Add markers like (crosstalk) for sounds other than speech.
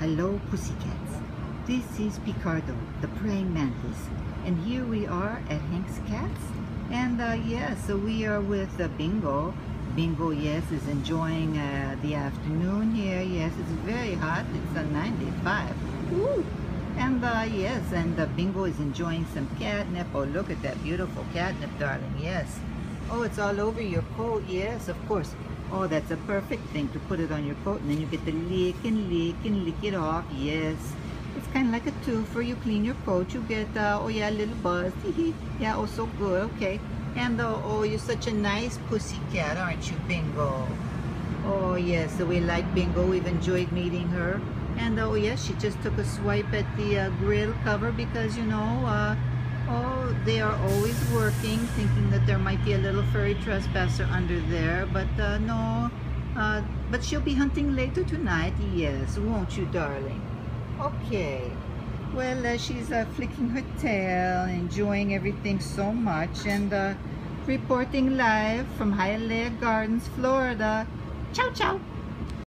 Hello, pussycats. This is Picardo, the praying mantis, and here we are at Hank's Cats. And uh, yeah, so we are with uh, Bingo. Bingo, yes, is enjoying uh, the afternoon here. Yes, it's very hot. It's a 95. Woo! And uh, yes, and uh, Bingo is enjoying some catnip. Oh, look at that beautiful catnip, darling. Yes. Oh, it's all over your coat. Yes, of course. Oh, that's a perfect thing to put it on your coat and then you get to lick and lick and lick it off. Yes. It's kind of like a twofer. You clean your coat, you get, uh, oh yeah, a little buzz. (laughs) yeah, oh, so good. Okay. And uh, oh, you're such a nice pussy cat, aren't you, Bingo? Oh, yes, so we like Bingo. We've enjoyed meeting her. And oh, yes, she just took a swipe at the uh, grill cover because, you know, uh, Oh, they are always working, thinking that there might be a little furry trespasser under there, but uh, no. Uh, but she'll be hunting later tonight, yes, won't you, darling? Okay. Well, uh, she's uh, flicking her tail, enjoying everything so much, and uh, reporting live from Hialeah Gardens, Florida. Ciao, ciao.